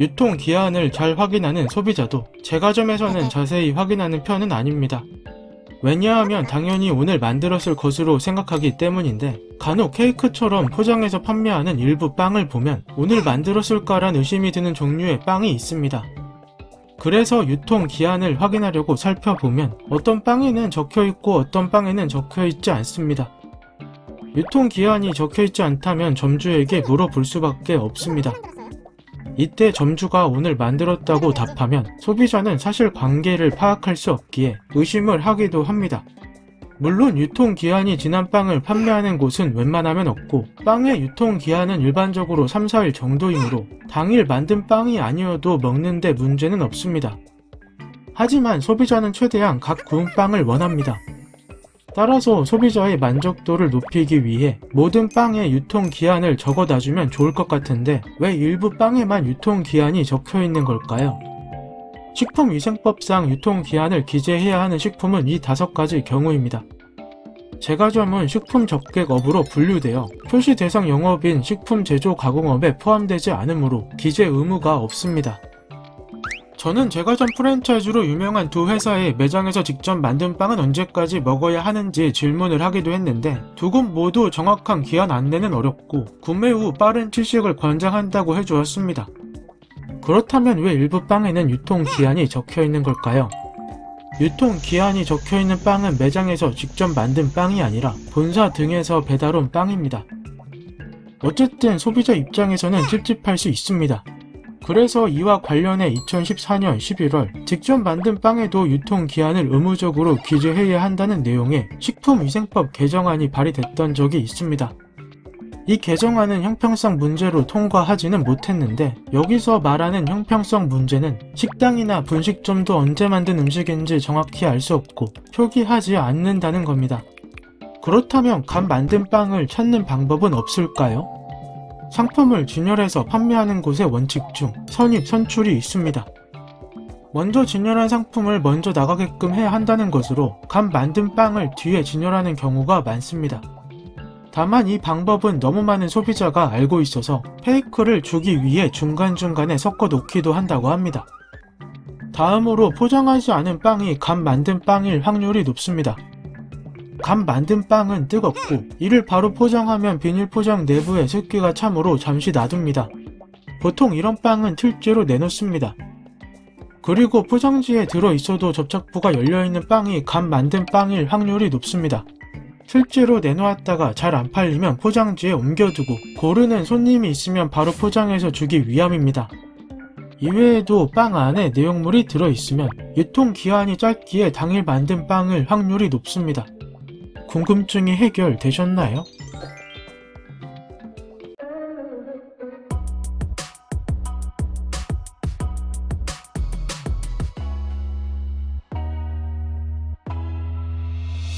유통 기한을 잘 확인하는 소비자도 제과점에서는 자세히 확인하는 편은 아닙니다. 왜냐하면 당연히 오늘 만들었을 것으로 생각하기 때문인데 간혹 케이크처럼 포장해서 판매하는 일부 빵을 보면 오늘 만들었을까란 의심이 드는 종류의 빵이 있습니다. 그래서 유통 기한을 확인하려고 살펴보면 어떤 빵에는 적혀있고 어떤 빵에는 적혀있지 않습니다. 유통 기한이 적혀있지 않다면 점주에게 물어볼 수밖에 없습니다. 이때 점주가 오늘 만들었다고 답하면 소비자는 사실 관계를 파악할 수 없기에 의심을 하기도 합니다. 물론 유통기한이 지난 빵을 판매하는 곳은 웬만하면 없고 빵의 유통기한은 일반적으로 3, 4일 정도이므로 당일 만든 빵이 아니어도 먹는데 문제는 없습니다. 하지만 소비자는 최대한 각 구운 빵을 원합니다. 따라서 소비자의 만족도를 높이기 위해 모든 빵의 유통기한을 적어놔주면 좋을 것 같은데 왜 일부 빵에만 유통기한이 적혀있는 걸까요? 식품위생법상 유통기한을 기재해야 하는 식품은 이 다섯 가지 경우입니다. 제과점은 식품 적객업으로 분류되어 표시 대상 영업인 식품 제조 가공업에 포함되지 않으므로 기재 의무가 없습니다. 저는 제과 점 프랜차이즈로 유명한 두 회사의 매장에서 직접 만든 빵은 언제까지 먹어야 하는지 질문을 하기도 했는데 두 곳 모두 정확한 기한 안내는 어렵고 구매 후 빠른 취식을 권장한다고 해주었습니다. 그렇다면 왜 일부 빵에는 유통기한이 적혀있는 걸까요? 유통기한이 적혀있는 빵은 매장에서 직접 만든 빵이 아니라 본사 등에서 배달온 빵입니다. 어쨌든 소비자 입장에서는 찝찝할 수 있습니다. 그래서 이와 관련해 2014년 11월 직접 만든 빵에도 유통기한을 의무적으로 기재해야 한다는 내용의 식품위생법 개정안이 발의됐던 적이 있습니다. 이 개정안은 형평성 문제로 통과하지는 못했는데 여기서 말하는 형평성 문제는 식당이나 분식점도 언제 만든 음식인지 정확히 알 수 없고 표기하지 않는다는 겁니다. 그렇다면 간 만든 빵을 찾는 방법은 없을까요? 상품을 진열해서 판매하는 곳의 원칙 중 선입 선출이 있습니다. 먼저 진열한 상품을 먼저 나가게끔 해야 한다는 것으로 간 만든 빵을 뒤에 진열하는 경우가 많습니다. 다만 이 방법은 너무 많은 소비자가 알고 있어서 페이크를 주기 위해 중간중간에 섞어 놓기도 한다고 합니다. 다음으로 포장하지 않은 빵이 간 만든 빵일 확률이 높습니다. 간 만든 빵은 뜨겁고 이를 바로 포장하면 비닐 포장 내부에 습기가 차므로 잠시 놔둡니다. 보통 이런 빵은 틀째로 내놓습니다. 그리고 포장지에 들어있어도 접착부가 열려있는 빵이 간 만든 빵일 확률이 높습니다. 실제로 내놓았다가 잘 안 팔리면 포장지에 옮겨두고 고르는 손님이 있으면 바로 포장해서 주기 위함입니다. 이외에도 빵 안에 내용물이 들어있으면 유통기한이 짧기에 당일 만든 빵을 확률이 높습니다. 궁금증이 해결되셨나요?